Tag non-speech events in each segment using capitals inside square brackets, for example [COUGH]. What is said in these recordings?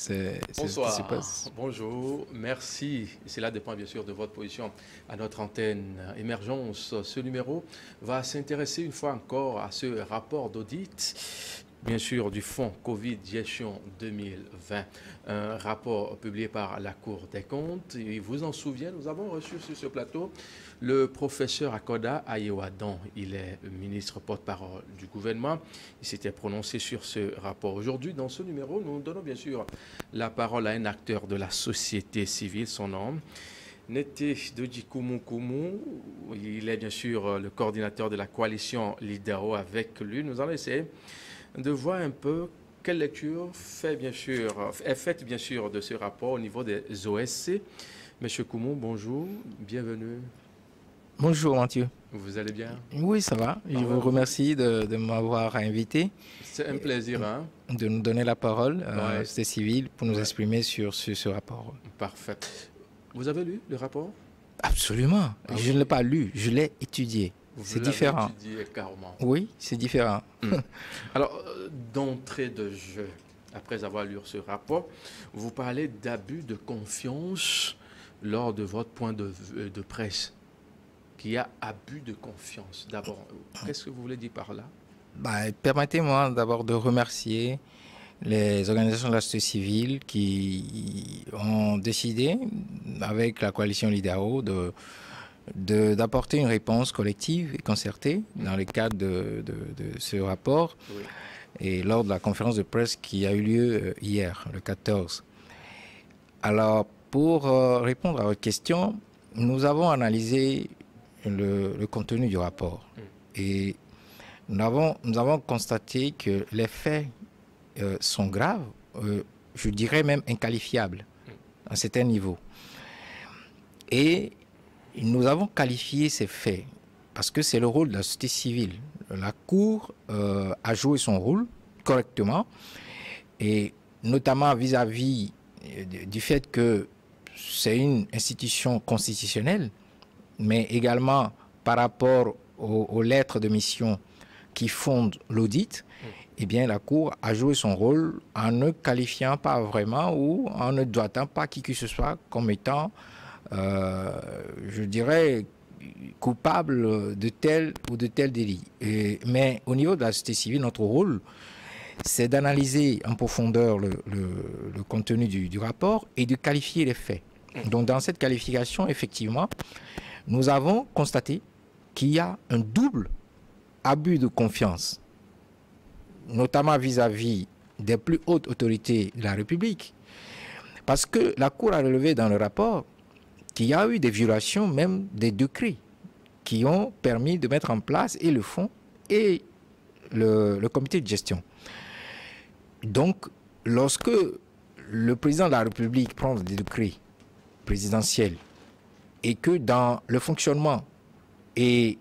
C'est Bonsoir. Bonjour. Merci. Cela dépend bien sûr de votre position à notre antenne Émergence. Ce numéro va s'intéresser une fois encore à ce rapport d'audit, bien sûr, du Fonds Covid Gestion 2020. Un rapport publié par la Cour des comptes. Et vous en souvenez, nous avons reçu sur ce plateau le professeur Akoda Ayewadan. Il est ministre porte-parole du gouvernement. Il s'était prononcé sur ce rapport. Aujourd'hui, dans ce numéro, nous donnons bien sûr la parole à un acteur de la société civile, son nom. Nete Doji Kumu Kumu, il est bien sûr le coordinateur de la coalition Lidao. Avec lui, nous allons essayer de voir un peu quelle lecture fait bien sûr, est faite bien sûr de ce rapport au niveau des OSC. Monsieur Koumou, bonjour, bienvenue. Bonjour Mathieu. Vous allez bien? Oui, ça va. Je Ah, vous remercie de, de m'avoir invité, C'est un plaisir, hein? De nous donner la parole à Ouais. la société civile pour nous Ouais. exprimer sur, sur ce rapport. Parfait. Vous avez lu le rapport? Absolument. Ah je oui. ne l'ai pas lu, je l'ai étudié. C'est différent. Oui, c'est différent. [LAUGHS] Alors, euh, d'entrée de jeu, après avoir lu ce rapport, vous parlez d'abus de confiance lors de votre point de, euh, de presse. Qu'il y a abus de confiance. D'abord, qu'est-ce que vous voulez dire par là? Bah, Permettez-moi d'abord de remercier les organisations de la société civile qui ont décidé, avec la coalition LIDAO, de- d'apporter une réponse collective et concertée dans le cadre de, de- de ce rapport Oui. et lors de la conférence de presse qui a eu lieu euh, hier, le 14. Alors, pour euh, répondre à votre question, nous avons analysé le, le contenu du rapport et nous avons, nous avons constaté que les faits euh, sont graves, euh, je dirais même inqualifiables à un certain niveau. Et nous avons qualifié ces faits parce que c'est le rôle de la société civile. La Cour euh, a joué son rôle correctement et notamment vis-à-vis euh, du- fait que c'est une institution constitutionnelle, mais également par rapport aux, aux lettres de mission qui fondent l'audit, eh bien, la Cour a joué son rôle en ne qualifiant pas vraiment ou en ne doitant pas qui que ce soit comme étant, je dirais, coupable de tel ou de tel délit. Mais au niveau de la société civile, notre rôle, c'est d'analyser en profondeur le, contenu du rapport et de qualifier les faits. Donc dans cette qualification, effectivement, nous avons constaté qu'il y a un double abus de confiance, notamment vis-à-vis des plus hautes autorités de la République. Parce que la Cour a relevé dans le rapport qu'il y a eu des violations même des décrets qui ont permis de mettre en place et le fonds et le, comité de gestion. Donc, lorsque le président de la République prend des décrets présidentiels et que dans le fonctionnement et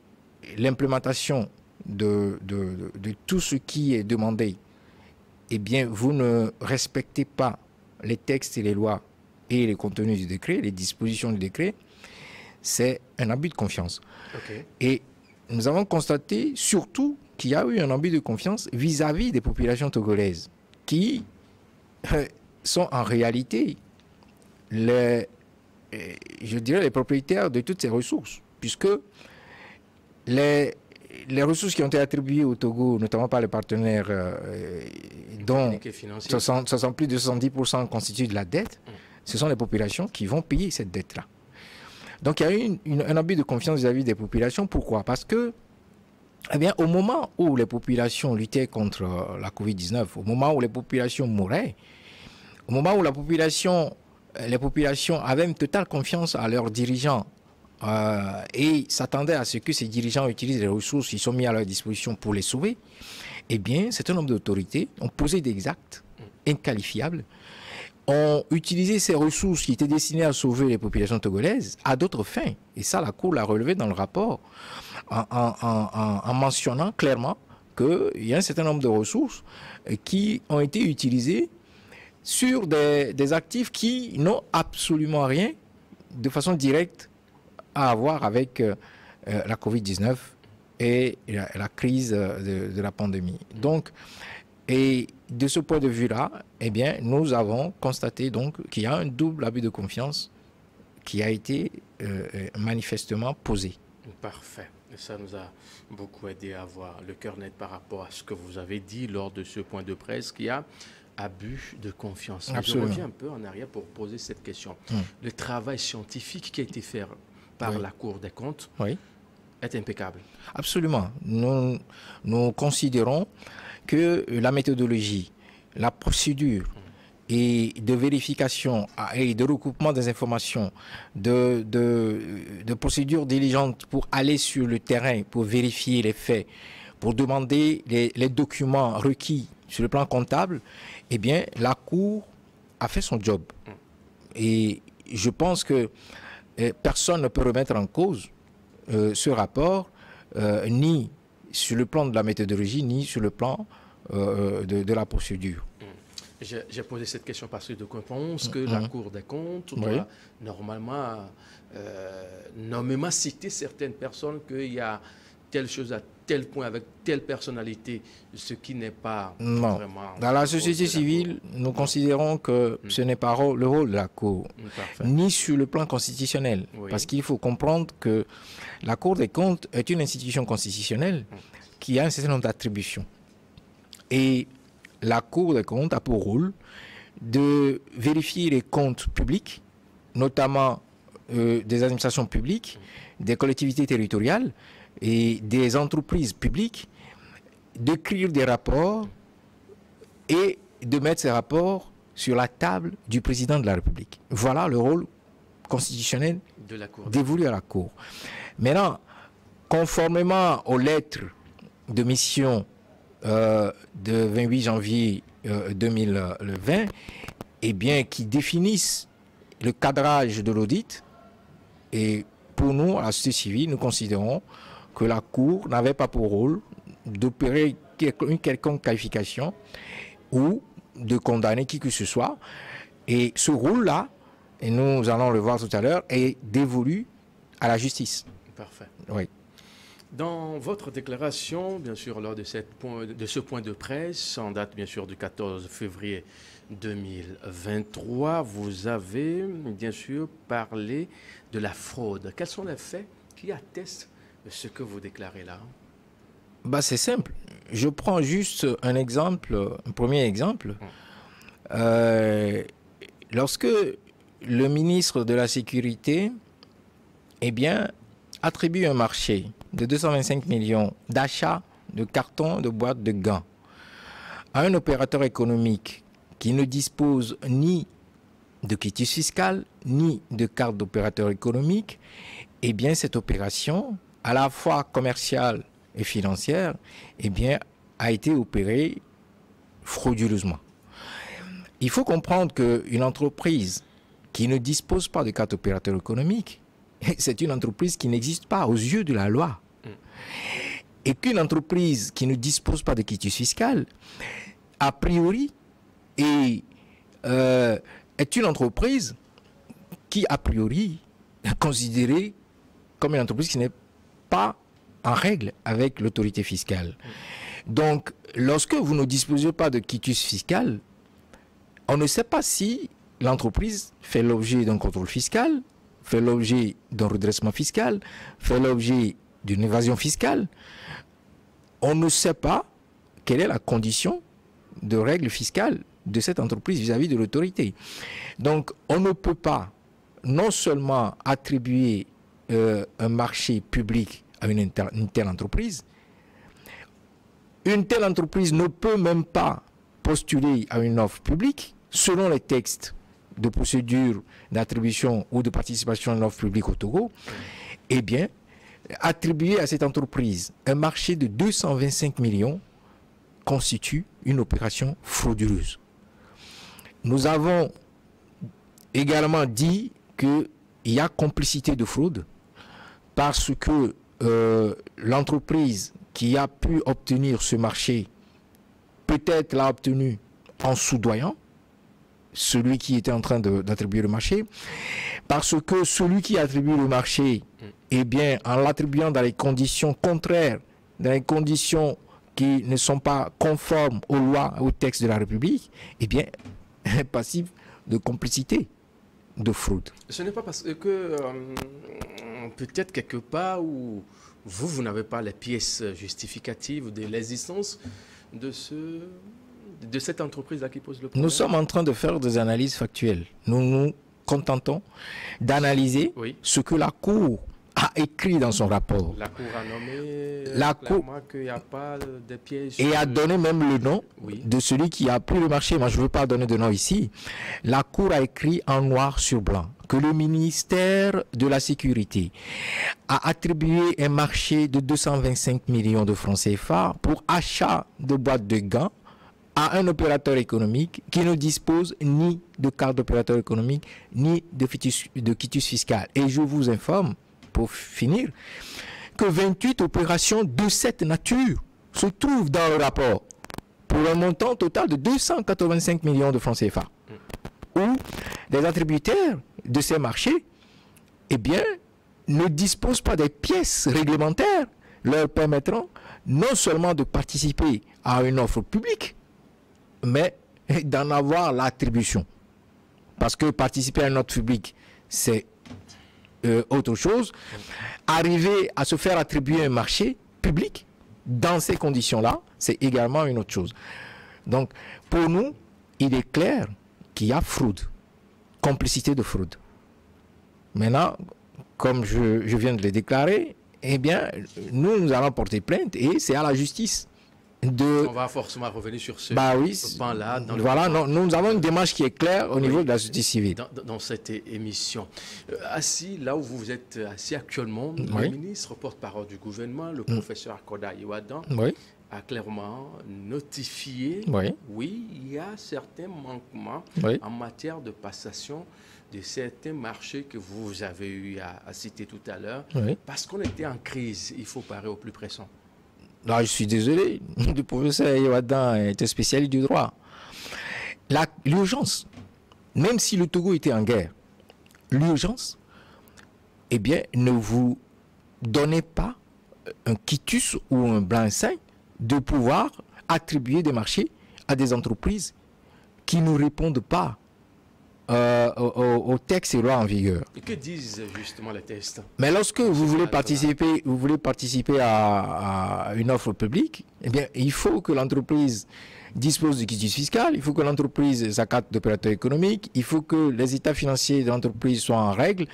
l'implémentation de- de tout ce qui est demandé, eh bien, vous ne respectez pas les textes et les lois et les contenus du décret, les dispositions du décret, c'est un abus de confiance. Et nous avons constaté surtout qu'il y a eu un abus de confiance vis-à-vis des populations togolaises qui euh, sont en réalité les, euh, je dirais les propriétaires de toutes ces ressources, puisque les, les ressources qui ont été attribuées au Togo, notamment par les partenaires euh, dont Technique et financier. 60, 60 plus de 70% constituent de la dette, Mm. Ce sont les populations qui vont payer cette dette-là. Donc il y a eu un abus de confiance vis-à-vis des populations. Pourquoi? Parce que, eh au moment où les populations luttaient contre euh, la Covid-19, au moment où les populations mouraient, au moment où euh, les populations avaient une totale confiance à leurs dirigeants euh, et s'attendaient à ce que ces dirigeants utilisent les ressources qui sont mises à leur disposition pour les sauver, eh bien, c'est nombre d'autorités ont posé des actes inqualifiables, ont utilisé ces ressources qui étaient destinées à sauver les populations togolaises à d'autres fins. Et ça, la Cour l'a relevé dans le rapport en, en- en- en- en mentionnant clairement qu'il y a un certain nombre de ressources qui ont été utilisées sur des, actifs qui n'ont absolument rien de façon directe à avoir avec euh, euh, la Covid-19 et la, la crise euh, de, de la pandémie. Donc, Et de ce point de vue-là, eh bien, nous avons constaté donc qu'il y a un double abus de confiance qui a été euh, euh, manifestement posé. Parfait. Ça nous a beaucoup aidé à avoir le cœur net par rapport à ce que vous avez dit lors de ce point de presse qu'il y a abus de confiance. Je reviens un peu en arrière pour poser cette question. Hmm. Le travail scientifique qui a été fait par la Cour des comptes est impeccable. Absolument. Nous, nous considérons que la méthodologie, la procédure et de vérification et de recoupement des informations, de, de, procédures diligentes pour aller sur le terrain, pour vérifier les faits, pour demander les, documents requis sur le plan comptable, eh bien, la Cour a fait son job. Et je pense que eh, personne ne peut remettre en cause euh, ce rapport, euh, ni sur le plan de la méthodologie, ni sur le plan euh, de, la procédure. Hmm. J'ai posé cette question parce que je pense que la hmm. Cour des comptes doit normalement nommément citer certaines personnes qu'il y a telle chose à tel point avec telle personnalité, ce qui n'est pas non. vraiment... Dans la société civile, nous considérons que ce n'est pas le rôle de la Cour, ni sur le plan constitutionnel. Parce qu'il faut comprendre que la Cour des comptes est une institution constitutionnelle qui a un certain nombre d'attributions. Et la Cour des comptes a pour rôle de vérifier les comptes publics, notamment euh, des administrations publiques, des collectivités territoriales et des entreprises publiques, d'écrire des rapports et de mettre ces rapports sur la table du président de la République. Voilà le rôle constitutionnel dévolu à la Cour. Maintenant, conformément aux lettres de mission euh, de 28 janvier 2020, euh, eh bien, qui définissent le cadrage de l'audit. Et pour nous, à la société civile, nous considérons que la Cour n'avait pas pour rôle d'opérer une quelconque qualification ou de condamner qui que ce soit. Et ce rôle-là, et nous allons le voir tout à l'heure, est dévolu à la justice. Parfait. Oui. Dans votre déclaration, bien sûr, lors de, cette point, de ce point de presse, en date bien sûr du 14 février 2023, vous avez bien sûr parlé de la fraude. Quels sont les faits qui attestent ce que vous déclarez là? Bah, C'est simple. Je prends juste un exemple, un premier exemple. Hum. Euh, lorsque le ministre de la Sécurité eh bien, attribue un marché de 225 millions d'achats de cartons de boîtes de gants à un opérateur économique qui ne dispose ni de quitus fiscal ni de carte d'opérateur économique, eh cette opération, à la fois commerciale et financière, eh a été opérée frauduleusement. Il faut comprendre qu'une entreprise qui ne dispose pas de carte d'opérateur économique c'est une entreprise qui n'existe pas aux yeux de la loi. Et qu'une entreprise qui ne dispose pas de quitus fiscal, a priori, est, euh, est une entreprise qui, a priori, est considérée comme une entreprise qui n'est pas en règle avec l'autorité fiscale. Donc, lorsque vous ne disposez pas de quitus fiscal, on ne sait pas si l'entreprise fait l'objet d'un contrôle fiscal fait l'objet d'un redressement fiscal, fait l'objet d'une évasion fiscale, on ne sait pas quelle est la condition de règle fiscale de cette entreprise vis-à-vis de l'autorité. Donc, on ne peut pas non seulement attribuer euh, un marché public à une, une telle entreprise, une telle entreprise ne peut même pas postuler à une offre publique selon les textes de procédure d'attribution ou de participation à l'offre publique au Togo, eh bien, attribuer à cette entreprise un marché de 225 millions constitue une opération frauduleuse. Nous avons également dit qu'il y a complicité de fraude parce que euh, l'entreprise qui a pu obtenir ce marché peut-être l'a obtenu en soudoyant, celui qui était en train d'attribuer le marché, parce que celui qui attribue le marché, eh bien, en l'attribuant dans les conditions contraires, dans les conditions qui ne sont pas conformes aux lois, aux textes de la République, eh bien, [LAUGHS] est passible de complicité, de fraude. Ce n'est pas parce que euh, peut-être quelque part où vous, vous n'avez pas les pièces justificatives de l'existence de, ce, de cette entreprise-là qui pose le problème. Nous sommes en train de faire des analyses factuelles. Nous nous contentons d'analyser Oui. ce que la Cour a écrit dans son rapport La Cour a nommé euh, La Cour- qu'il n'y a pas de pièges. et a donné même le nom Oui. de celui qui a pris le marché. Moi, je ne veux pas donner de nom ici. La Cour a écrit en noir sur blanc que le ministère de la Sécurité a attribué un marché de 225 millions de francs CFA pour achat de boîtes de gants à un opérateur économique qui ne dispose ni de carte d'opérateur économique ni de, quitus fiscal. Et je vous informe, pour finir, que 28 opérations de cette nature se trouvent dans le rapport pour un montant total de 285 millions de francs CFA. Où les attributaires de ces marchés, eh bien, ne disposent pas des pièces réglementaires leur permettant non seulement de participer à une offre publique, mais [LAUGHS] d'en avoir l'attribution. Parce que participer à une offre publique, c'est euh, autre chose. Arriver à se faire attribuer un marché public dans ces conditions-là, c'est également une autre chose. Donc, pour nous, il est clair qu'il y a fraude, complicité de fraude. Maintenant, comme je, je viens de le déclarer, eh bien, nous, nous allons porter plainte et c'est à la justice de... On va forcément revenir sur ce Bah oui, pan-là. dans le voilà, non, nous avons une démarche qui est claire au Oui. niveau de la justice civile. dans, cette émission. Euh, assis là où vous êtes assis actuellement, Oui. le ministre porte-parole du gouvernement, le professeur Akoda Iwadan, a clairement notifié, oui, il y a certains manquements en matière de passation de certains marchés que vous avez eu à, à citer tout à l'heure, parce qu'on était en crise, il faut parer au plus pressant. Je suis désolé, [LAUGHS] le professeur Yoadan était spécialiste du droit. L'urgence, même si le Togo était en guerre, l'urgence, eh bien, ne vous donnez pas un quitus ou un blanc-seing de pouvoir attribuer des marchés à des entreprises qui ne répondent pas euh, au- au- aux textes et lois en vigueur. Et que disent justement les tests Mais lorsque vous voulez participer, vous voulez participer à, à une offre publique, eh bien, il faut que l'entreprise dispose du quitus fiscal, il faut que l'entreprise ait sa carte d'opérateur économique, il faut que les états financiers de l'entreprise soient en règle,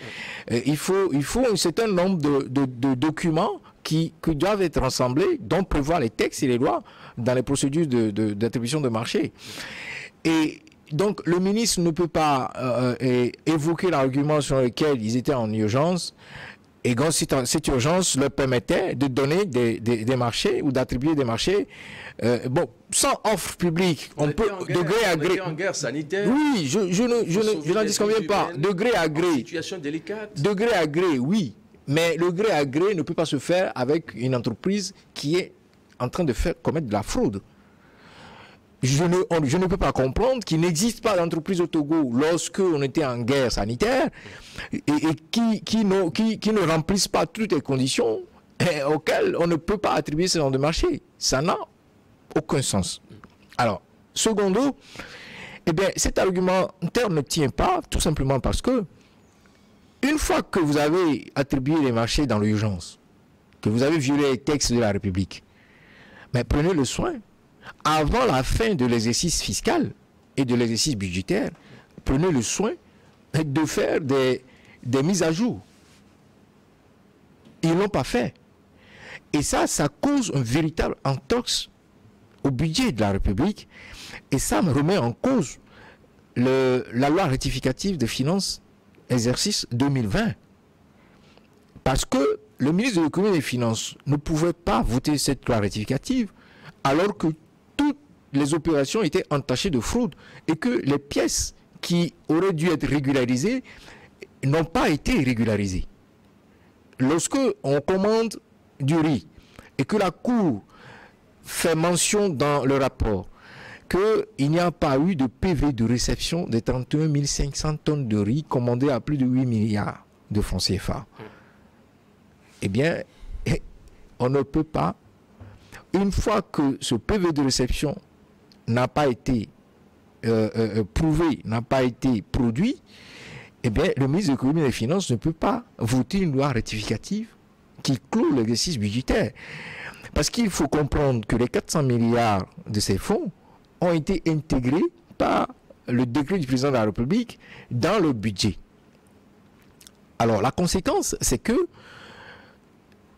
il faut, il faut un certain nombre de, de- de documents qui, qui doivent être rassemblés, dont prévoir les textes et les lois dans les procédures de- de- d'attribution de, marché. Et donc, le ministre ne peut pas euh, euh, évoquer l'argument sur lequel ils étaient en urgence. Et quand cette, urgence leur permettait de donner des, des- des marchés ou d'attribuer des marchés, euh, bon, sans offre publique, on, peut, de guerre, gré à on gré. était en guerre sanitaire. Oui, je, je ne, je ne, je n'en disconviens pas. De gré à gré. Situation délicate. De gré à gré, oui. Mais le gré à gré ne peut pas se faire avec une entreprise qui est en train de faire commettre de la fraude. Je ne, peux pas comprendre qu'il n'existe pas d'entreprise au Togo lorsque on était en guerre sanitaire et, qui ne remplissent pas toutes les conditions eh, auxquelles on ne peut pas attribuer ce genre de marché. Ça n'a aucun sens. Alors, secondo, eh bien, cet argumentaire ne tient pas tout simplement parce que une fois que vous avez attribué les marchés dans l'urgence, que vous avez violé les textes de la République, mais prenez le soin, avant la fin de l'exercice fiscal et de l'exercice budgétaire, prenez le soin de faire des, mises à jour. Ils ne l'ont pas fait. Et ça, ça cause un véritable entorse au budget de la République. Et ça me remet en cause la loi rectificative de finances exercice 2020. Parce que le ministre de l'économie et des finances ne pouvait pas voter cette loi rectificative alors que les opérations étaient entachées de fraude et que les pièces qui auraient dû être régularisées n'ont pas été régularisées. Lorsque on commande du riz et que la Cour fait mention dans le rapport qu'il n'y a pas eu de PV de réception des 31 500 tonnes de riz commandées à plus de 8 milliards de francs CFA. Eh bien, [LAUGHS] on ne peut pas. une fois que ce PV de réception n'a pas été euh, euh, prouvé, n'a pas été produit, eh bien, le ministre de l'économie et des finances ne peut pas voter une loi rectificative qui clôt l'exercice budgétaire. Parce qu'il faut comprendre que les 400 milliards de ces fonds ont été intégrés par le décret du président de la République dans le budget. Alors, la conséquence, c'est que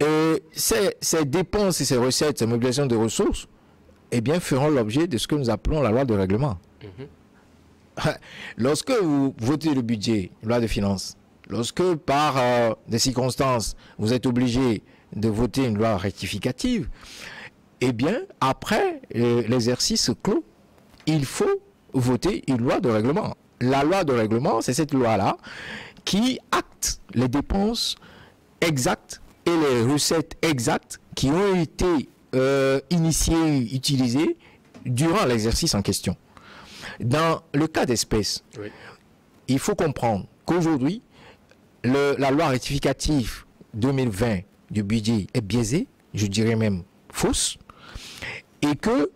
euh, ces, dépenses et ces recettes, ces mobilisations de ressources, eh bien, feront l'objet de ce que nous appelons la loi de règlement. Mhm. [LAUGHS] Lorsque vous votez le budget, loi de finances, lorsque par euh, des circonstances, vous êtes obligé de voter une loi rectificative, eh bien, après euh, l'exercice clos, il faut voter une loi de règlement. La loi de règlement, c'est cette loi-là qui acte les dépenses exactes et les recettes exactes qui ont été euh, initiées, utilisées durant l'exercice en question. Dans le cas d'espèce, il faut comprendre qu'aujourd'hui, la loi rectificative 2020 du budget est biaisée, je dirais même fausse, et que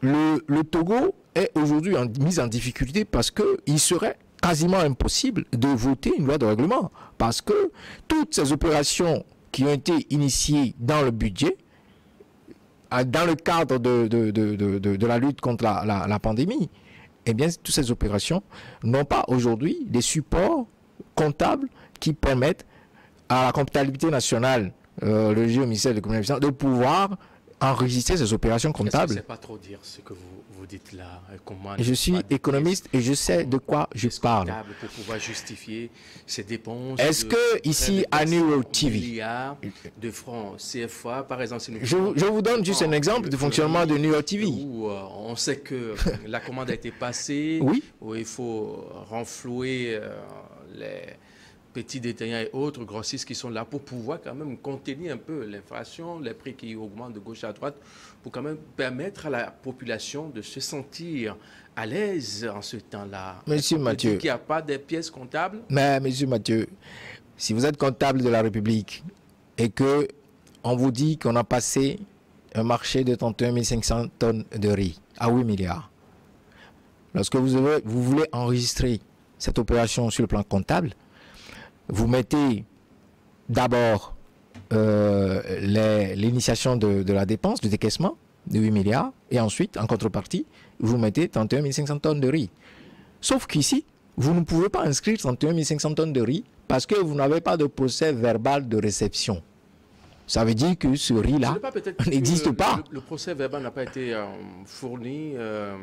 le, Togo est aujourd'hui mis en difficulté parce qu'il serait quasiment impossible de voter une loi de règlement. Parce que toutes ces opérations qui ont été initiées dans le budget, dans le cadre de, de, la lutte contre la, pandémie, eh bien, toutes ces opérations n'ont pas aujourd'hui des supports comptables qui permettent à la comptabilité nationale, euh, le ministère de l'économie de pouvoir enregistrer ces opérations comptables. C'est pas trop dire ce que vous, dites là. Comment je suis économiste et je sais de quoi je parle. Pour pouvoir justifier ces dépenses. Est-ce que ici à New TV, de francs CFA, par exemple, je, je, vous donne juste un exemple du fonctionnement de New York TV. Où euh, on sait que [LAUGHS] la commande a été passée, oui. où il faut renflouer euh, les petits détaillants et autres grossistes qui sont là pour pouvoir quand même contenir un peu l'inflation, les prix qui augmentent de gauche à droite, pour quand même permettre à la population de se sentir à l'aise en ce temps-là. Monsieur Mathieu. Qu'il n'y a pas de pièces comptables? Mais, monsieur Mathieu, si vous êtes comptable de la République et que on vous dit qu'on a passé un marché de 31 500 tonnes de riz à 8 milliards, lorsque vous, vous voulez enregistrer cette opération sur le plan comptable, vous mettez d'abord euh, l'initiation de, la dépense, du décaissement de 8 milliards, et ensuite, en contrepartie, vous mettez 31 500 tonnes de riz. Sauf qu'ici, vous ne pouvez pas inscrire 31 500 tonnes de riz parce que vous n'avez pas de procès verbal de réception. Ça veut dire que ce riz-là [LAUGHS] n'existe pas. Le, procès verbal n'a pas été euh, fourni euh,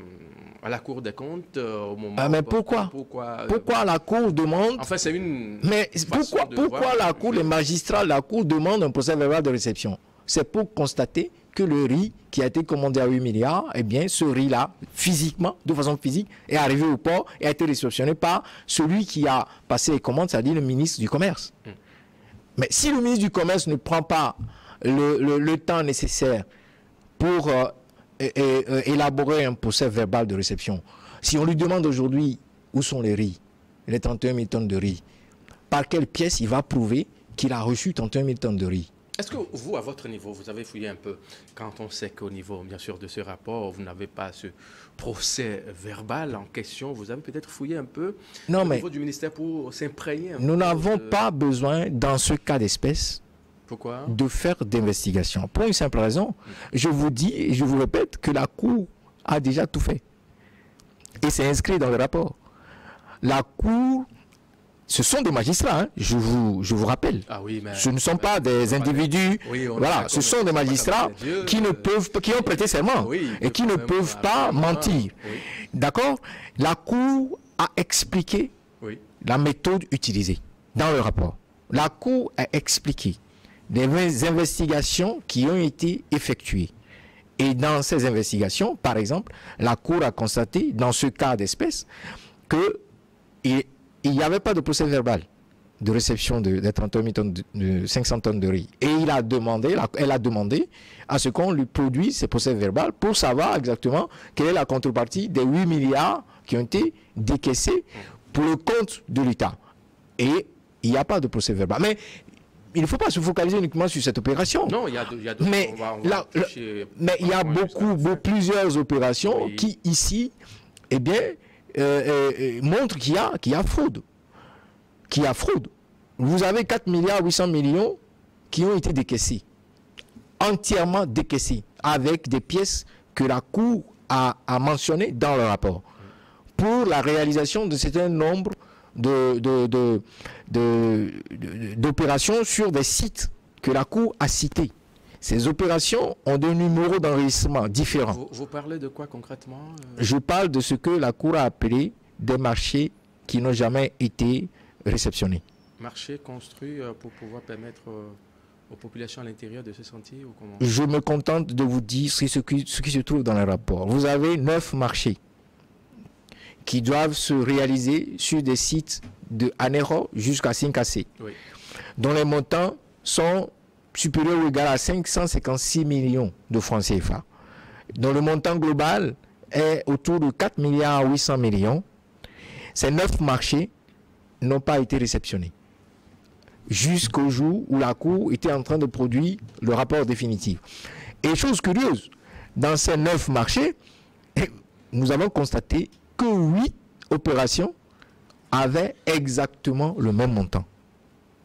à la Cour des comptes euh, au moment. Ah, mais pourquoi? pourquoi, la Cour demande. Enfin, c'est une. Mais pourquoi, pourquoi la Cour, les magistrats, la Cour demande un procès verbal de réception? C'est pour constater que le riz qui a été commandé à 8 milliards, eh bien, ce riz-là, physiquement, de façon physique, est arrivé au port et a été réceptionné par celui qui a passé les commandes, c'est-à-dire le ministre du Commerce. Hmm. Mais si le ministre du Commerce ne prend pas le, temps nécessaire pour euh, euh, élaborer un procès verbal de réception, si on lui demande aujourd'hui où sont les riz, les 31 000 tonnes de riz, par quelle pièce il va prouver qu'il a reçu 31 000 tonnes de riz? Est-ce que vous, à votre niveau, vous avez fouillé un peu quand on sait qu'au niveau, bien sûr, de ce rapport, vous n'avez pas ce procès verbal en question, vous avez peut-être fouillé un peu non, au mais niveau du ministère pour s'imprégner Nous n'avons pas besoin, dans ce cas d'espèce, Pourquoi? de faire d'investigation. Pour une simple raison, je vous dis et je vous répète que la Cour a déjà tout fait. Et c'est inscrit dans le rapport. La Cour ce sont des magistrats, hein. je, vous, je vous rappelle. Ah oui, ce ne sont pas des individus. voilà, ce sont des magistrats qui ne euh, peuvent, qui ont prêté serment et qui ne peuvent pas mentir. D'accord? La Cour a expliqué la méthode utilisée dans le rapport. La Cour a expliqué les investigations qui ont été effectuées. Et dans ces investigations, par exemple, la Cour a constaté, dans ce cas d'espèce, que il n'y avait pas de procès verbal de réception de, 38 tonnes de, 500 tonnes de riz. Et il a demandé, elle a demandé à ce qu'on lui produise ces procès verbal pour savoir exactement quelle est la contrepartie des 8 milliards qui ont été décaissés pour le compte de l'État. Et il n'y a pas de procès verbal. Mais il ne faut pas se focaliser uniquement sur cette opération. Non, il y a, d'autres. Mais, mais il y a beaucoup, plusieurs opérations qui, ici, eh bien, euh, euh, montrent qu'il y, a, a fraude. Qu'il a fraude. Vous avez 4 milliards 800 millions qui ont été décaissés. Entièrement décaissés. Avec des pièces que la Cour a, mentionnées dans le rapport. Pour la réalisation de certain nombre d'opérations sur des sites que la Cour a cités. Ces opérations ont des numéros d'enregistrement différents. Vous, parlez de quoi concrètement euh? Je parle de ce que la Cour a appelé des marchés qui n'ont jamais été réceptionnés. Marchés construits euh, pour pouvoir permettre euh, aux populations à l'intérieur de se sentir ou comment? Je me contente de vous dire ce qui, ce qui se trouve dans le rapport. Vous avez neuf marchés qui doivent se réaliser sur des sites de Anero jusqu'à Sinkasé, dont les montants sont supérieurs ou égaux à 556 millions de francs CFA, dont le montant global est autour de 4 milliards 800 millions. Ces neuf marchés n'ont pas été réceptionnés jusqu'au jour où la Cour était en train de produire le rapport définitif. Et chose curieuse, dans ces neuf marchés, [LAUGHS] nous avons constaté que huit opérations avaient exactement le même montant.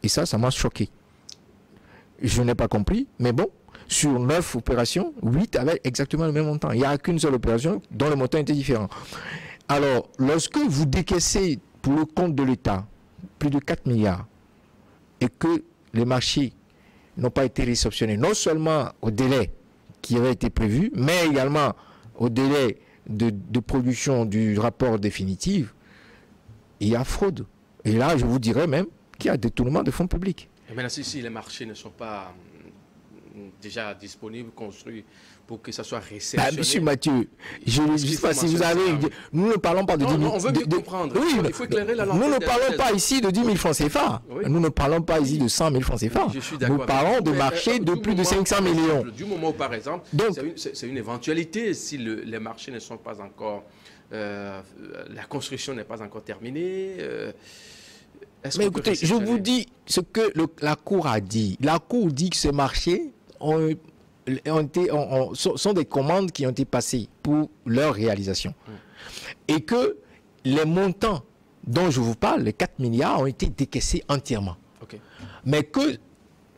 Et ça, ça m'a choqué. Je n'ai pas compris, mais bon, sur neuf opérations, huit avaient exactement le même montant. Il n'y a qu'une seule opération dont le montant était différent. Alors, lorsque vous décaissez pour le compte de l'État plus de 4 milliards et que les marchés n'ont pas été réceptionnés, non seulement au délai qui avait été prévu, mais également au délai de, production du rapport définitif, il y a fraude. Et là, je vous dirais même qu'il y a détournement de fonds publics. Et maintenant, si, les marchés ne sont pas hum, déjà disponibles, construits pour que ça soit bah, réceptionné. monsieur Mathieu, je ne sais pas si vous avez... Nous ne parlons pas de 10 000... Non, on veut bien comprendre. Oui, il faut éclairer la Nous ne parlons pas ici de 10 000 francs CFA. Nous ne parlons pas ici de 100 000 francs CFA. Nous parlons de marchés de plus de 500 millions. Du moment où, par exemple, c'est une, éventualité si les marchés ne sont pas encore... Euh, la construction n'est pas encore terminée. Euh, mais écoutez, je vous dis ce que la Cour a dit. La Cour dit que ces marchés ont ont sont des commandes qui ont été passées pour leur réalisation. Hmm. Et que les montants dont je vous parle, les 4 milliards, ont été décaissés entièrement. Mais que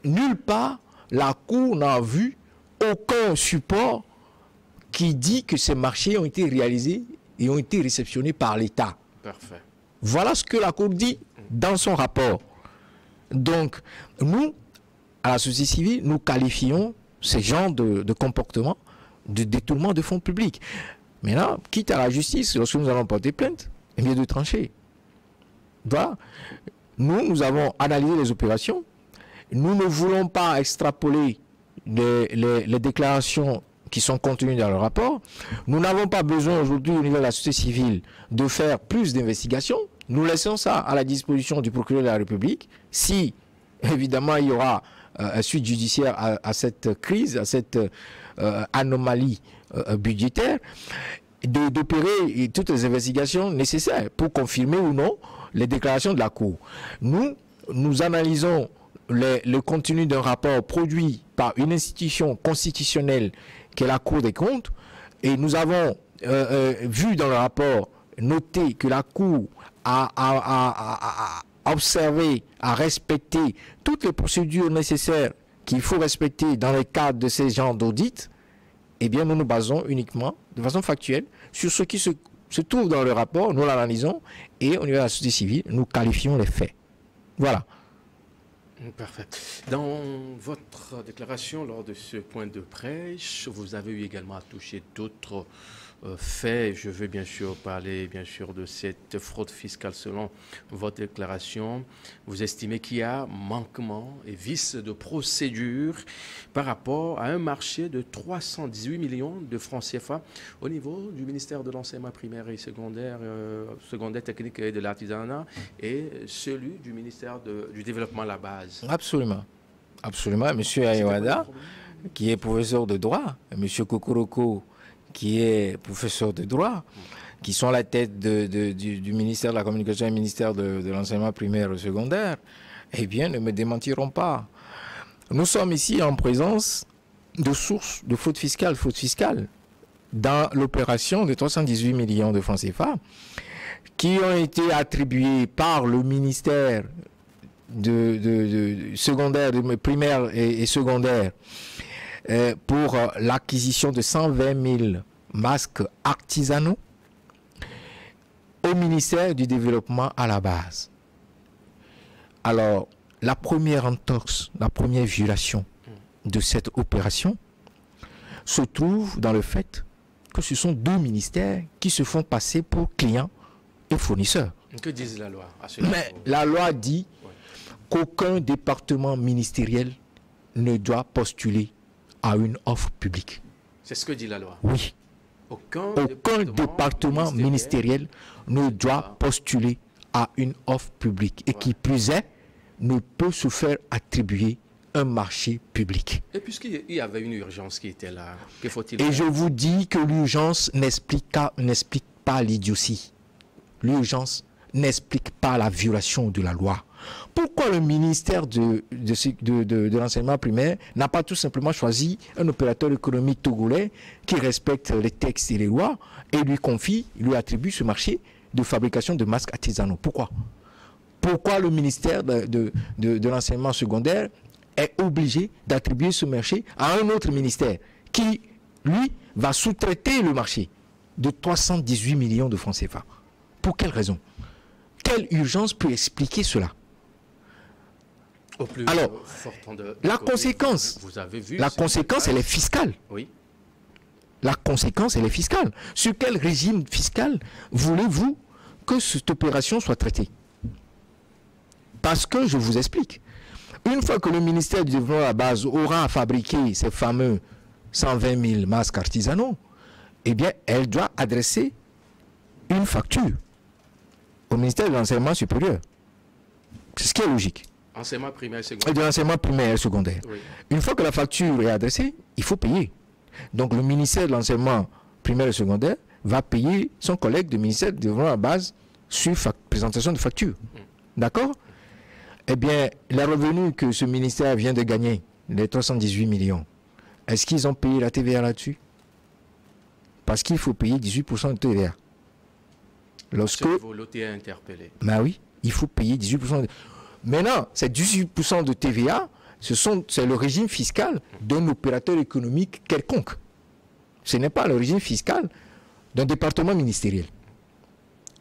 nulle part, la Cour n'a vu aucun support qui dit que ces marchés ont été réalisés et ont été réceptionnés par l'État. Parfait. Voilà ce que la Cour dit dans son rapport. Donc, nous, à la société civile, nous qualifions ce genre de, comportement de détournement de fonds publics. Mais là, quitte à la justice, lorsque nous allons porter plainte, y a de trancher. Voilà. Nous, nous avons analysé les opérations. Nous ne voulons pas extrapoler les, déclarations qui sont contenues dans le rapport. Nous n'avons pas besoin aujourd'hui au niveau de la société civile de faire plus d'investigations. Nous laissons ça à la disposition du procureur de la République. Si, évidemment, il y aura euh, suite judiciaire à, cette crise, à cette euh, anomalie euh, budgétaire, d'opérer toutes les investigations nécessaires pour confirmer ou non les déclarations de la Cour. Nous, nous analysons le contenu d'un rapport produit par une institution constitutionnelle qui est la Cour des comptes et nous avons vu dans le rapport noté que la Cour a, observer, à respecter toutes les procédures nécessaires qu'il faut respecter dans le cadre de ces genres d'audit, eh bien, nous nous basons uniquement, de façon factuelle, sur ce qui se, trouve dans le rapport, nous l'analysons, et au niveau de la société civile, nous qualifions les faits. Voilà. Parfait. Dans votre déclaration lors de ce point de prêche, vous avez eu également à toucher d'autres fait. Je veux bien sûr parler bien sûr de cette fraude fiscale selon votre déclaration. Vous estimez qu'il y a manquement et vice de procédure par rapport à un marché de 318 millions de francs CFA au niveau du ministère de l'enseignement primaire et secondaire, euh, secondaire technique et de l'artisanat et celui du ministère du développement à la base. Absolument. Absolument. Monsieur Ayawada, qui est professeur de droit, Monsieur Kokoroko, qui est professeur de droit, qui sont à la tête du, ministère de la Communication et du ministère de, l'enseignement primaire et secondaire, eh bien, ne me démentiront pas. nous sommes ici en présence de sources de faute fiscale, faute fiscale, dans l'opération de 318 millions de francs CFA, qui ont été attribués par le ministère de, secondaire, de primaire et, secondaire, pour l'acquisition de 120 000 masques artisanaux au ministère du Développement à la base. Alors, la première entorse, la première violation de cette opération se trouve dans le fait que ce sont deux ministères qui se font passer pour clients et fournisseurs. Que dit la loi Mais la loi dit qu'aucun département ministériel ne doit postuler à une offre publique. C'est ce que dit la loi Oui. Aucun, département, ministériel, ne doit postuler à une offre publique. Et qui plus est, ne peut se faire attribuer un marché public. Et puisqu'il y avait une urgence qui était là, que faut-il Et je vous dis que l'urgence n'explique pas l'idiotie. L'urgence n'explique pas la violation de la loi. Pourquoi le ministère de, de, de, de l'enseignement primaire n'a pas tout simplement choisi un opérateur économique togolais qui respecte les textes et les lois et lui confie, lui attribue ce marché de fabrication de masques artisanaux? Pourquoi? Pourquoi le ministère de, l'enseignement secondaire est obligé d'attribuer ce marché à un autre ministère qui, lui, va sous-traiter le marché de 318 millions de francs CFA? Pour quelle raison? Quelle urgence peut expliquer cela? Alors, la conséquence, vous avez vu, la conséquence, elle est fiscale. Oui. La conséquence, elle est fiscale. Sur quel régime fiscal voulez-vous que cette opération soit traitée? Parce que, je vous explique, une fois que le ministère du Développement à la base aura fabriqué ces fameux 120 000 masques artisanaux, eh bien, elle doit adresser une facture au ministère de l'Enseignement supérieur. C'est ce qui est logique. Enseignement primaire et secondaire. De l'enseignement primaire et secondaire. Une fois que la facture est adressée, il faut payer. Donc le ministère de l'enseignement primaire et secondaire va payer son collègue du ministère de à base sur présentation de facture. Mm. D'accord? Eh bien, les revenus que ce ministère vient de gagner, les 318 millions, est-ce qu'ils ont payé la TVA là-dessus? Parce qu'il faut payer 18% de TVA. Lorsque. interpellé. Ben oui, il faut payer 18%. De... Maintenant, ces 18% de TVA, c'est le régime fiscal d'un opérateur économique quelconque. Ce n'est pas le régime fiscal d'un département ministériel.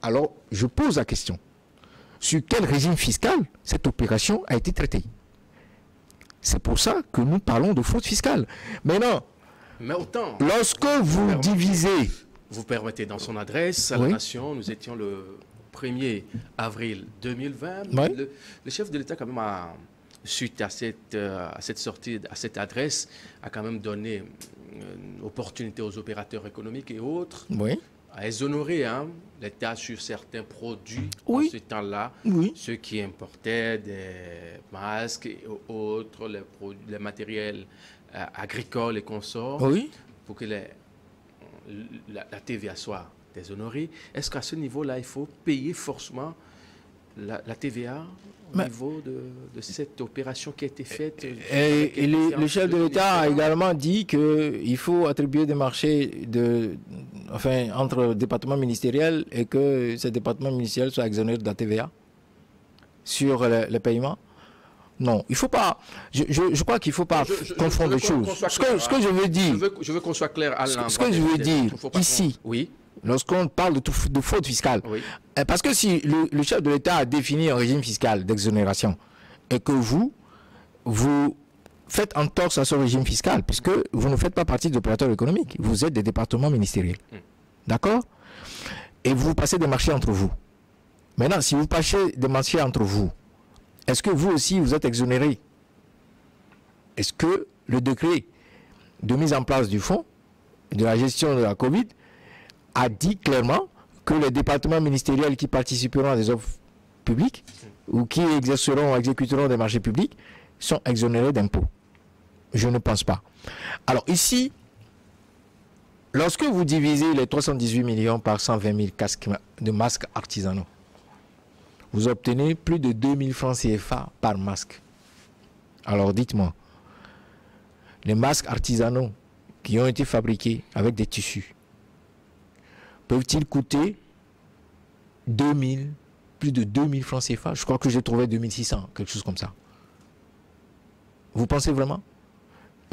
Alors, je pose la question. Sur quel régime fiscal cette opération a été traitée? C'est pour ça que nous parlons de fraude fiscale. Maintenant, Mais autant, lorsque vous, divisez... Vous permettez, dans son adresse à la nation, nous étions le 1er avril 2020. Le, chef de l'État, quand même, suite à cette, euh, à cette sortie, à cette adresse, a quand même donné une opportunité aux opérateurs économiques et autres à exonérer hein, l'État sur certains produits en ce temps-là, ceux qui importaient des masques et autres, les, les matériels euh, agricoles et consorts, pour que les, la, la TVA soit Est-ce qu'à ce niveau-là, il faut payer forcément la, TVA au niveau de, cette opération qui a été faite Et, le, chef de l'État a également dit qu'il faut attribuer des marchés de, enfin, entre départements ministériels et que ces départements ministériels soient exonérés de la TVA sur les, paiements. Non, il faut pas. Je, crois qu'il ne faut pas confondre les choses. Ce que, ce que, je veux dire. Je veux, qu'on soit clair à Ce, ce que je veux dire ici, oui lorsqu'on parle de, de, fraude fiscale. Euh, parce que si le, chef de l'État a défini un régime fiscal d'exonération et que vous, vous faites entorse à ce régime fiscal, puisque vous ne faites pas partie d'opérateurs économiques, vous êtes des départements ministériels. Hmm. D'accord? Et vous passez des marchés entre vous. Maintenant, si vous passez des marchés entre vous, est-ce que vous aussi, vous êtes exonéré? Est-ce que le décret de mise en place du fonds, de la gestion de la Covid, a dit clairement que les départements ministériels qui participeront à des offres publiques ou qui exerceront, exécuteront des marchés publics sont exonérés d'impôts. Je ne pense pas. Alors ici, lorsque vous divisez les 318 millions par 120 000 casques de masques artisanaux, vous obtenez plus de 2000 francs CFA par masque. Alors dites-moi, les masques artisanaux qui ont été fabriqués avec des tissus peuvent-ils coûter 2000, plus de 2000 francs CFA Je crois que j'ai trouvé 2600, quelque chose comme ça. Vous pensez vraiment?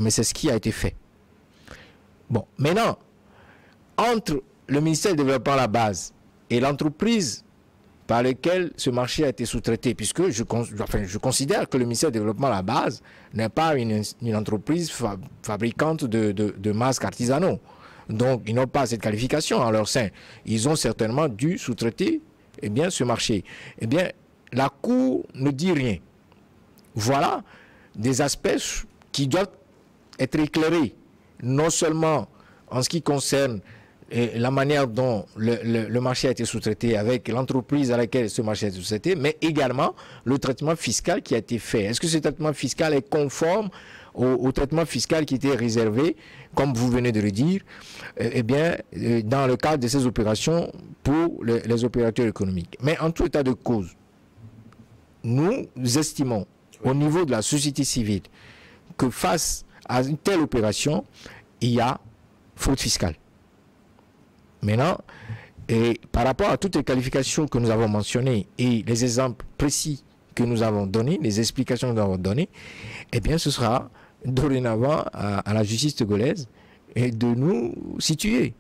Mais c'est ce qui a été fait. Bon, maintenant, entre le ministère du Développement à la base et l'entreprise par laquelle ce marché a été sous-traité, puisque je, je, considère que le ministère du Développement à la base n'est pas une, entreprise fabricante de, masques artisanaux. Donc, ils n'ont pas cette qualification en leur sein. Ils ont certainement dû sous-traiter eh bien, ce marché. Eh bien, la Cour ne dit rien. Voilà des aspects qui doivent être éclairés, non seulement en ce qui concerne eh, la manière dont le, marché a été sous-traité avec l'entreprise à laquelle ce marché a été sous-traité, mais également le traitement fiscal qui a été fait. Est-ce que ce traitement fiscal est conforme au, traitement fiscal qui était réservé, comme vous venez de le dire, eh, eh bien, eh, dans le cadre de ces opérations pour les, opérateurs économiques. Mais en tout état de cause, nous estimons au niveau de la société civile que face à une telle opération, il y a faute fiscale. Maintenant, et par rapport à toutes les qualifications que nous avons mentionnées et les exemples précis que nous avons donnés, les explications que nous avons données, eh bien, ce sera dorénavant à, la justice togolaise et de nous situer,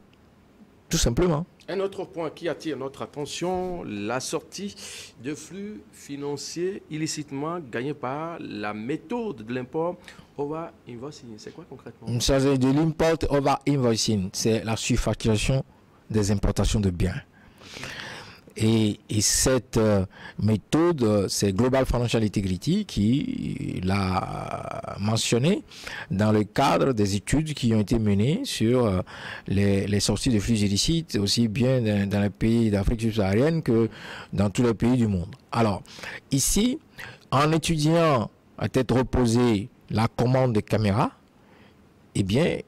tout simplement. Un autre point qui attire notre attention, la sortie de flux financiers illicitement gagnés par la méthode de l'import over invoicing. C'est quoi concrètement? Il s'agit de l'import over invoicing. C'est la surfacturation des importations de biens. Et, cette euh, méthode, c'est Global Financial Integrity qui l'a mentionné dans le cadre des études qui ont été menées sur euh, les, sorties de flux illicites, aussi bien dans, les pays d'Afrique subsaharienne que dans tous les pays du monde. Alors, ici, en étudiant à tête reposée la commande de caméras, eh bien,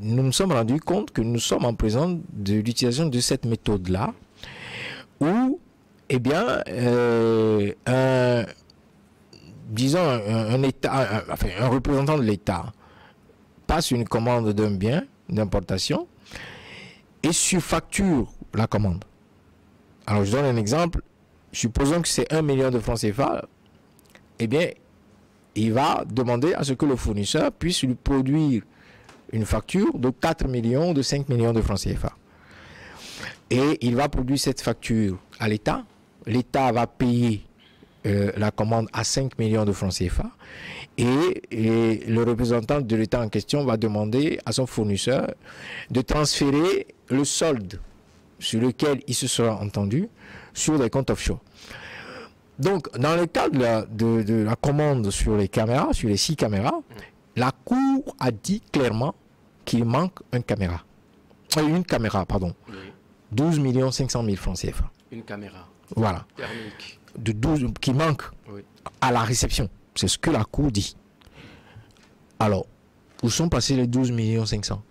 nous nous sommes rendus compte que nous sommes en présence de l'utilisation de cette méthode-là où, eh bien, euh, un, disons, un, État, un représentant de l'État passe une commande d'un bien d'importation et surfacture la commande. Alors, je donne un exemple. Supposons que c'est un million de francs CFA. Eh bien, il va demander à ce que le fournisseur puisse lui produire une facture de 4 millions, de 5 millions de francs CFA et il va produire cette facture à l'État. L'État va payer euh, la commande à 5 millions de francs CFA et, le représentant de l'État en question va demander à son fournisseur de transférer le solde sur lequel il se sera entendu sur les comptes offshore. Donc, dans le cas de la, de, la commande sur les caméras, sur les six caméras, la Cour a dit clairement qu'il manque une caméra. Euh, une caméra, pardon. 12 500 000 francs CFA. Une caméra. Voilà. De 12, qui manque à la réception. C'est ce que la Cour dit. Alors, où sont passés les 12 500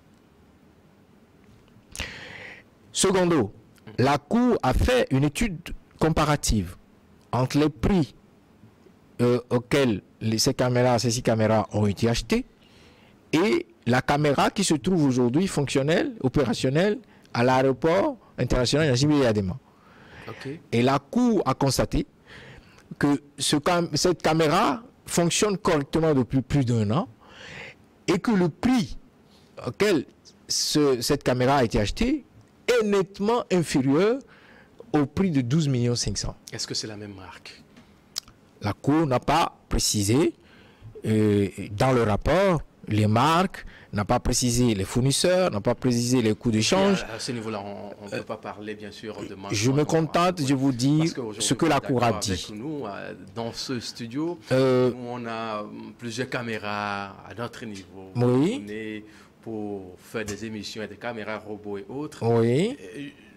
Secondo, la Cour a fait une étude comparative entre les prix euh, auxquels ces caméras, ces six caméras ont été achetées et la caméra qui se trouve aujourd'hui fonctionnelle, opérationnelle à l'aéroport international Yadema. Et la Cour a constaté que ce, cette caméra fonctionne correctement depuis plus d'un an et que le prix auquel cette caméra a été achetée est nettement inférieur au prix de 12 500 Est-ce que c'est la même marque? La Cour n'a pas précisé euh, dans le rapport les marques, n'a pas précisé les fournisseurs, n'a pas précisé les coûts d'échange. À, ce niveau-là, on ne peut pas parler, bien sûr, de Je me contente de vous dire ce que la Cour a dit. nous, euh, dans ce studio, euh, on a plusieurs caméras à notre niveau. Oui. On est pour faire des émissions avec des caméras robots et autres. Oui.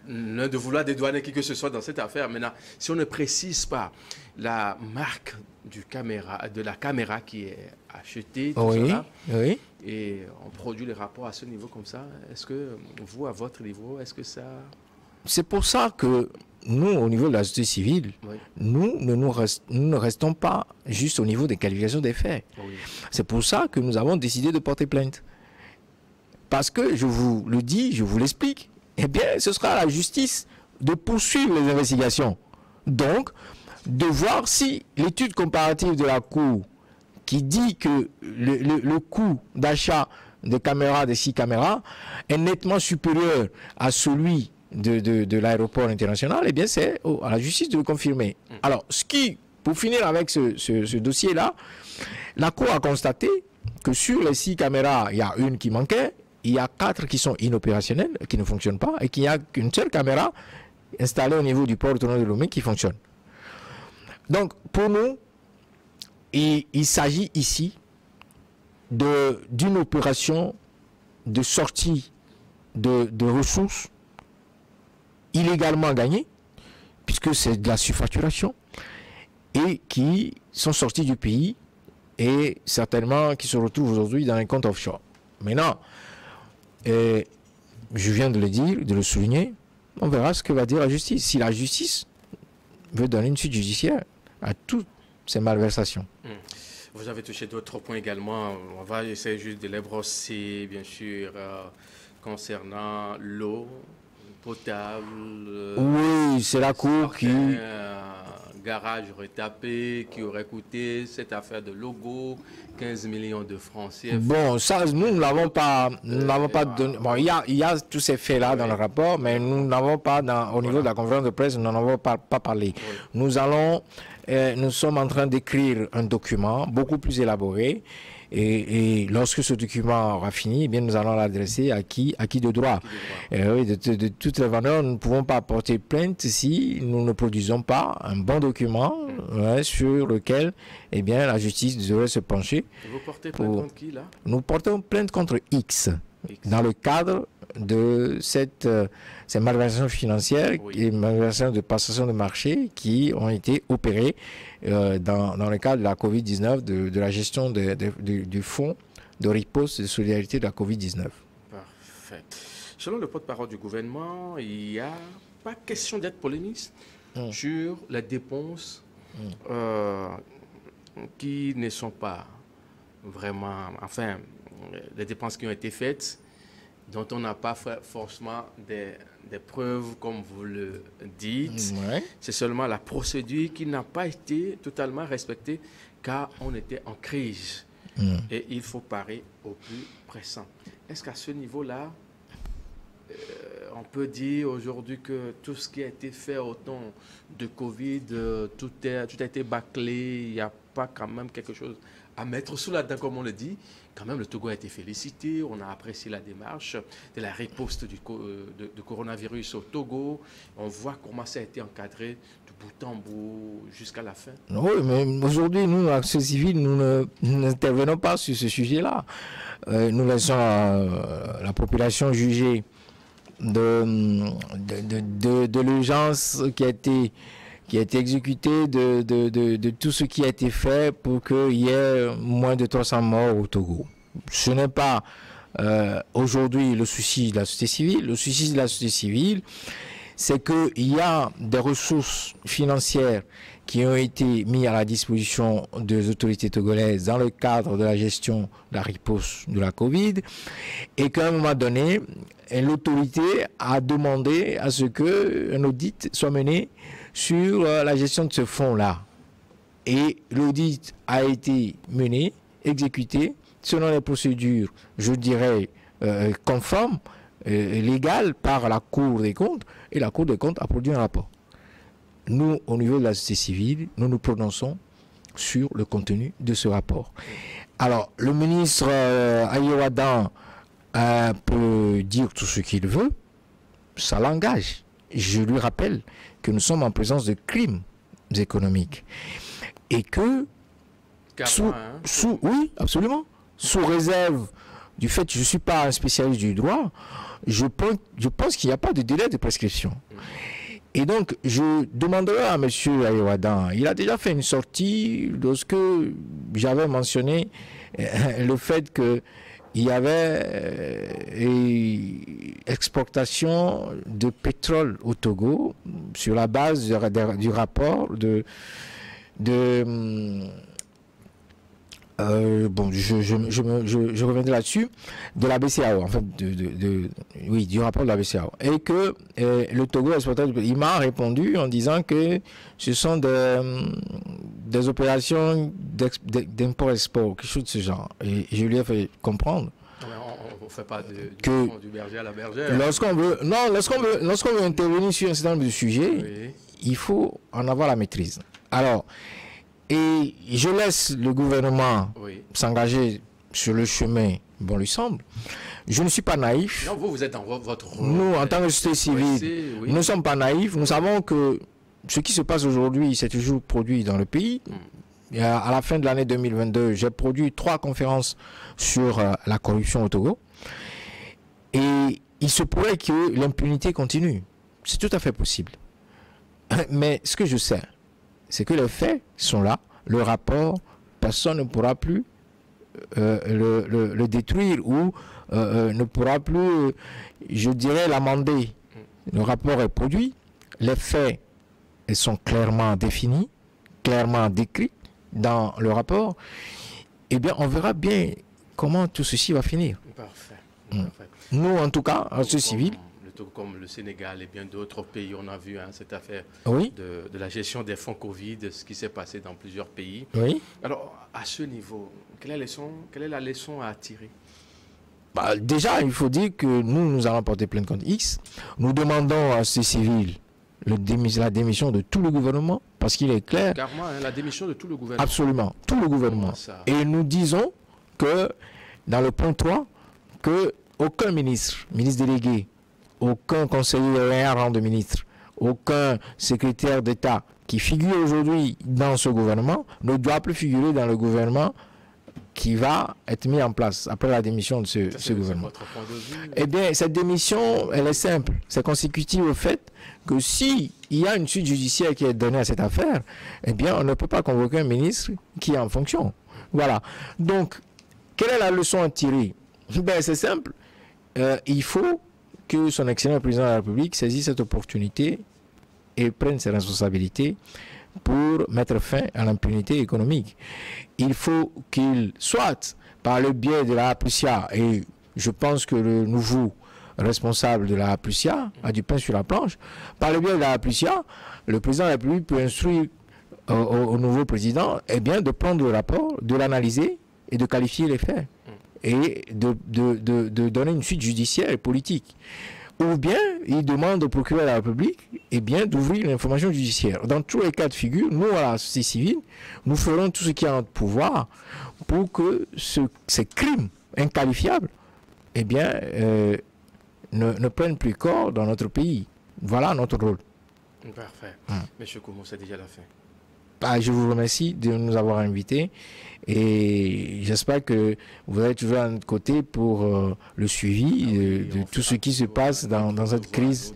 L'un de vouloir dédouaner qui que ce soit dans cette affaire. Maintenant, si on ne précise pas la marque du caméra, de la caméra qui est achetée, tout oui, oui. et on produit les rapports à ce niveau comme ça. Est-ce que vous, à votre niveau, est-ce que ça... c'est pour ça que nous, au niveau de la société civile, nous, ne nous, ne restons pas juste au niveau des qualifications des faits. C'est pour ça que nous avons décidé de porter plainte. Parce que, je vous le dis, je vous l'explique, eh bien, ce sera à la justice de poursuivre les investigations. Donc, de voir si l'étude comparative de la Cour qui dit que le, coût d'achat de caméras, de six caméras, est nettement supérieur à celui de, l'aéroport international, eh bien, c'est à la justice de le confirmer. Mm. Alors, ce qui, pour finir avec ce, dossier-là, la Cour a constaté que sur les six caméras, il y a une qui manquait, il y a quatre qui sont inopérationnelles, qui ne fonctionnent pas, et qu'il n'y a qu'une seule caméra installée au niveau du port autonome de Lomé qui fonctionne. Donc, pour nous, il, s'agit ici d'une opération de sortie de, ressources illégalement gagnées, puisque c'est de la surfacturation, et qui sont sorties du pays et certainement qui se retrouvent aujourd'hui dans un compte offshore. Maintenant, euh, je viens de le dire, de le souligner, on verra ce que va dire la justice. Si la justice veut donner une suite judiciaire à toutes ces malversations. Hmm. Vous avez touché d'autres points également. On va essayer juste de les brosser, bien sûr, euh, concernant l'eau potable. Euh, oui, c'est la Cour qui garage retapé qui aurait coûté cette affaire de logo 15 millions de francs Bon, ça, nous ne l'avons pas, nous n'avons pas donné. Bon, il y a, il y a tous ces faits-là dans le rapport, mais nous n'avons pas, dans, au niveau de la conférence de presse, nous n'en avons pas, pas parlé. Nous allons, euh, nous sommes en train d'écrire un document beaucoup plus élaboré et, lorsque ce document aura fini, eh bien, nous allons l'adresser à qui, à qui de droit. oui, de, toutes les valeurs, nous ne pouvons pas porter plainte si nous ne produisons pas un bon document mm. sur lequel eh bien, la justice devrait se pencher. vous portez plainte contre qui là? Nous portons plainte contre X, dans le cadre de cette, euh, ces malversations financières et malversations de passation de marché qui ont été opérées euh, dans, dans, le cadre de la COVID-19, de, de, la gestion de, du fonds de riposte de solidarité de la COVID-19. Parfait. Selon le porte-parole du gouvernement, il n'y a pas question d'être polémiste hum. sur les dépenses hum. euh, qui ne sont pas vraiment, enfin, les dépenses qui ont été faites dont on n'a pas fait forcément des, des, preuves comme vous le dites. C'est seulement la procédure qui n'a pas été totalement respectée car on était en crise. Mm. Et il faut parer au plus pressant. Est-ce qu'à ce niveau-là, euh, on peut dire aujourd'hui que tout ce qui a été fait au temps de Covid, euh, tout, est, tout a été bâclé, il n'y a pas quand même quelque chose à mettre sous la dent, comme on le dit, quand même, le Togo a été félicité. On a apprécié la démarche de la riposte du de, coronavirus au Togo. On voit comment ça a été encadré de bout en bout jusqu'à la fin. Oui, mais aujourd'hui, nous, Action civile, nous n'intervenons pas sur ce sujet-là. Euh, nous laissons la, population juger de l'urgence qui a été qui a été exécuté de, tout ce qui a été fait pour qu'il y ait moins de 300 morts au Togo. Ce n'est pas euh, aujourd'hui le souci de la société civile. Le souci de la société civile, c'est qu'il y a des ressources financières qui ont été mises à la disposition des autorités togolaises dans le cadre de la gestion de la riposte de la Covid et qu'à un moment donné, l'autorité a demandé à ce qu'un audit soit mené sur euh, la gestion de ce fonds-là. Et l'audit a été mené, exécuté, selon les procédures, je dirais, euh, conformes, euh, légales par la Cour des comptes, et la Cour des comptes a produit un rapport. Nous, au niveau de la société civile, nous nous prononçons sur le contenu de ce rapport. Alors, le ministre Ayewadan peut dire tout ce qu'il veut, ça l'engage. Je lui rappelle que nous sommes en présence de crimes économiques. Et que, sous, hein. sous, oui, absolument, sous réserve du fait que je ne suis pas un spécialiste du droit, je pense, je pense qu'il n'y a pas de délai de prescription. Et donc, je demanderai à M. Ayewadan, il a déjà fait une sortie lorsque j'avais mentionné euh, le fait que il y avait euh, exportation de pétrole au Togo sur la base du rapport de, de euh, bon, je, je, je, je, reviendrai là-dessus, de la BCAO, en fait, de, de, oui, du rapport de la BCAO. Et que le Togo il m'a répondu en disant que ce sont des, des opérations d'import-export, quelque chose de ce genre. Et je lui ai fait comprendre. On ne fait pas de, du berger à la bergère. Lorsqu'on veut, non, lorsqu'on veut, lorsqu'on veut intervenir sur un certain nombre de sujets, il faut en avoir la maîtrise. Alors, et je laisse le gouvernement s'engager sur le chemin, bon lui semble. Je ne suis pas naïf. Non, vous, vous êtes dans votre rôle. Nous, en tant que société civile, nous ne sommes pas naïfs. Nous savons que ce qui se passe aujourd'hui, c'est toujours produit dans le pays. Hmm. À la fin de l'année 2022, j'ai produit trois conférences sur euh, la corruption au Togo. Et il se pourrait que l'impunité continue. C'est tout à fait possible. [LAUGHS] Mais ce que je sais, c'est que les faits sont là, le rapport, personne ne pourra plus euh, le, détruire ou euh, euh, ne pourra plus, je dirais, l'amender. Le rapport est produit, les faits sont clairement définis, clairement décrits dans le rapport. Eh bien, on verra bien comment tout ceci va finir. Hmm. Nous, en tout cas, en ce civil, comme le Sénégal et bien d'autres pays. On a vu hein, cette affaire de, la gestion des fonds Covid, ce qui s'est passé dans plusieurs pays. Oui. Alors, à ce niveau, quelle est la leçon, quelle est la leçon à tirer? Bah, Déjà, il faut dire que nous, nous allons porter plainte contre X. Nous demandons à ces civils le la démission de tout le gouvernement, parce qu'il est clair. Carrément, hein, la démission de tout le gouvernement. Absolument, tout le gouvernement. Et nous disons que, dans le point 3, que aucun ministre, ministre délégué, aucun conseiller rien rang de ministre, aucun secrétaire d'État qui figure aujourd'hui dans ce gouvernement ne doit plus figurer dans le gouvernement qui va être mis en place après la démission de ce, gouvernement. Eh bien, cette démission, elle est simple. C'est consécutif au fait que si il y a une suite judiciaire qui est donnée à cette affaire, eh bien, on ne peut pas convoquer un ministre qui est en fonction. Voilà. Donc, quelle est la leçon à tirer? Ben, C'est simple. Euh, il faut que son excellent président de la République saisisse cette opportunité et prenne ses responsabilités pour mettre fin à l'impunité économique. Il faut qu'il soit, par le biais de la APUSIA, et je pense que le nouveau responsable de la APUSIA a du pain sur la planche, par le biais de la APUSIA, le président de la République peut instruire au, nouveau président eh bien, de prendre le rapport, de l'analyser et de qualifier les faits et de, de, de, donner une suite judiciaire et politique. Ou bien il demande au procureur de la République eh bien, d'ouvrir l'information judiciaire. Dans tous les cas de figure, nous, à la société civile, nous ferons tout ce qui est en notre pouvoir pour que ce, ces crimes inqualifiables eh bien, euh, ne, ne, prennent plus corps dans notre pays. Voilà notre rôle. Parfait. Hum. Monsieur Koumou, c'est déjà la fin. Bah, je vous remercie de nous avoir invités et j'espère que vous allez toujours à notre côté pour euh, le suivi ah de, tout ce qui se passe dans, dans cette crise,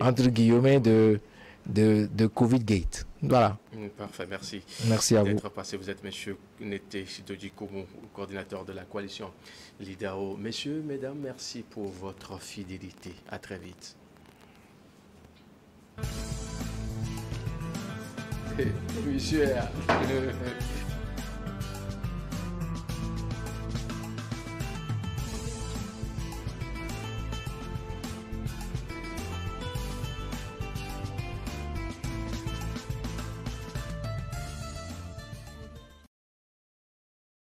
entre guillemets, de, de, de Covid-Gate. Voilà. Mm, parfait, merci. Merci à vous. Passé. Vous êtes M. Nete Shidoji coordinateur de la coalition LIDAO. Messieurs, mesdames, merci pour votre fidélité. À très vite. Monsieur.